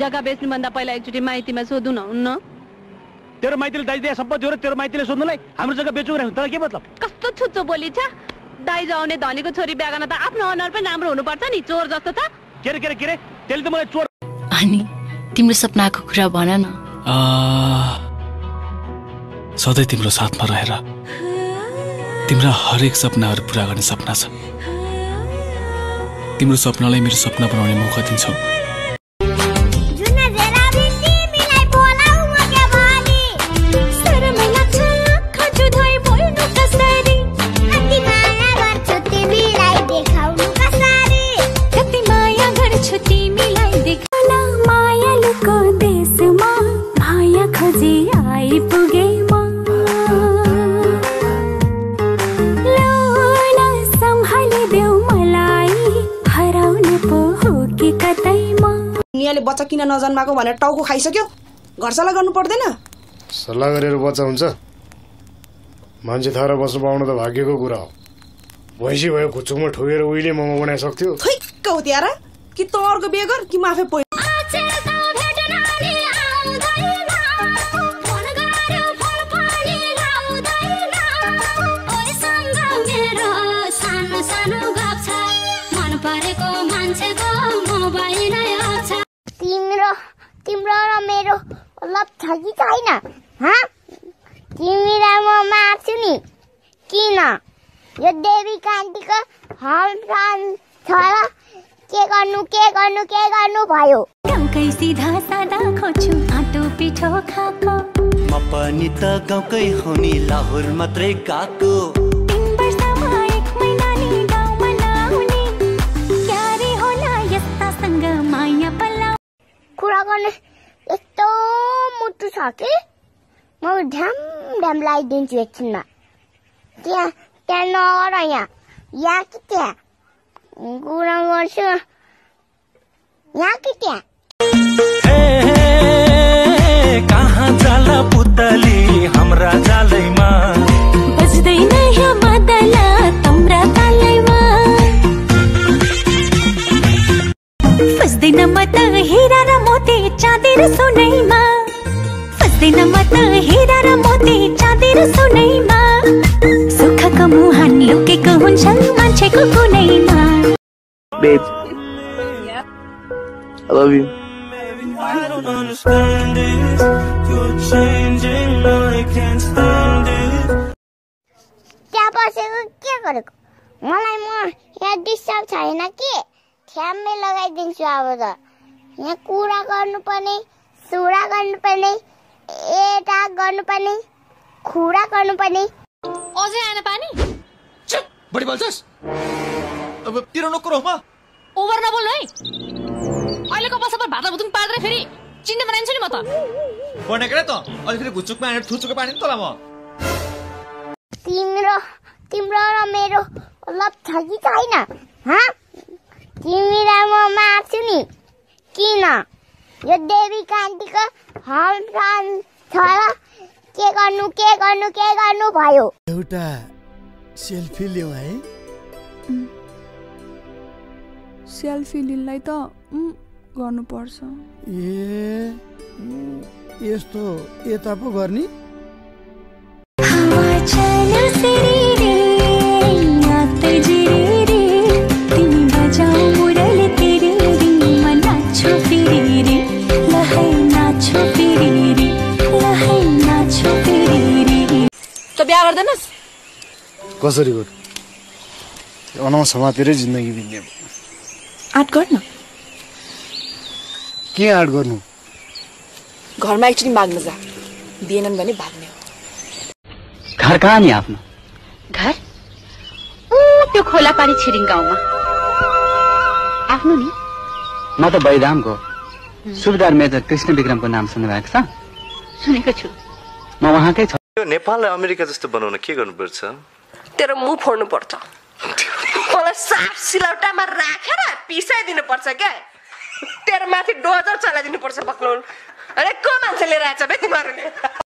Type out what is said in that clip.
जग्गा बेच्नुभन्दा पहिला एकचोटि माइतीमा सोधु न हुन्न? तेरो माइतीले दाइ दिए सम्पत्ति हो र तेरो माइतीले सोध्नुलाई हाम्रो जग्गा बेच्नु रहेछ तर के मतलब? कस्तो छुच्चो बोली छ? दाइजो आउने धनीको छोरी बिहा गर्न त आफ्नो अनुहार पनि राम्रो हुनुपर्छ नि चोर जस्तो त। के अरे के अरे के अरे त्यसले त मलाई चोर अनि तिम्रो सपनाको कुरा भन न। सधैँ तिम्रो साथमा रहेर तिम्रा हरेक सपनाहरू पुरा गर्ने सपना छ। तिम्रो सपनालाई मेरो सपना बनाउने मौका दिन्छौ। दुनियाँले बच्चा किन नजन्माएको भनेर टाउको खाइसक्यो? घर सल्लाह गर्नु पर्दैन। सल्लाह गरेर बच्चा हुन्छ। मान्छे थाहा बस्नु पाउनु त भाग्यको कुरा हो। भैँसी भयो खुच्चुकमा ठोकेर उहिले मोमो बनाइसक्थ्यो। थैक्क हो त्यारा कि त अर्को बिहे गर कि म आफै तिम्रो र मेरो लप छ कि छैन? तिमीलाई म मार्छु नि। किन? यो देवी कान्तिको हम छ र के गर्नु के गर्नु के गर्नु भयो? गाउँकै सिधा सादा खोज्छु आँटो पिठो खाएको। म पनि त गाउँकै हो नि लाहोर मात्रै गएको। छ कि म ढ्याम ढ्याम लगाइदिन्छु एकछिनमा। त्यहाँ त्यहाँ नगर यहाँ। यहाँ कि त्यहाँ? कुरा गर्छु। यहाँ कि त्यहाँ? कहाँ जाला पुतली हाम्रा जालैमा? बज्दैन यहाँ मादला तम्रा तालैमा फस्दैन म त हिरा र मोती चाँदी र सोनैमा। फस्दैन म त हिरा र मोती चाँदी र सोनैमा। सुखको मुहान लुकेको हुन्छ मान्छेको कुनैमा। Babe, I love you. I don't understand this You're changing, I can't stand it. त्यहाँ बसेको? के गरेको? मलाई म यहाँ डिस्टर्ब छैन कि? ठ्याम्मै लगाइदिन्छु अब त। यहाँ कुरा गर्नुपर्ने सुरा गर्नुपर्ने एटा गर्नुपर्ने खुरा गर्नुपर्ने अझै आएन पानी? बढी बोल्छस्। अब तेरो नोकर हो म। ओभर नबोल्नु है। अहिलेको बसापर भात भुतुङ पारेर फेरि चिन्ने बनाइन्छु नि म त। भनेको र त। अहिले फेरि घुचुकमा हानेर थुचुको पानी नि तल म। तिम्रो तिम्रो र मेरो लप छ कि छैन हँ? तिमीलाई म मार्छु नि। किन? यो देवी कान्तिको के गर्नु के गर्नु के गर्नु भयो एउटा सेल्फी लिउँ है। सेल्फी लिनलाई त गर्नुपर्छ। ए यस्तो यता पो गर्ने? बिहा गर्दैनस्? कसरी गर्नु? अनाउ समातेरै जिन्दगी बित्ने। आँट गर्न? के आँट गर्नु? घरमा एकचोटि माग्न जा। दिएनन् भने भाग्ने हो। घर कहाँ नि आफ्नो? घर? ऊ त्यो खोला पारी छिरिङ गाउँमा। आफ्नो नि? म त बैदामको सुबेदार मेजर कृष्ण विक्रमको नाम सुन्नुभएको छ। सुनेको छु। म उहाँकै छ नेपाललाई अमेरिका जस्तो बनाउन के गर्नुपर्छ? तेरो मुख फोड्नु पर्छ मलाई साफ सिलौटामा राखेर पिसाइदिनु पर्छ क्या। तेरो माथि डोजर चलाइदिनु पर्छ बक्लाउनु अरे को मान्छे लिएर आएछ बे तिमीहरूले?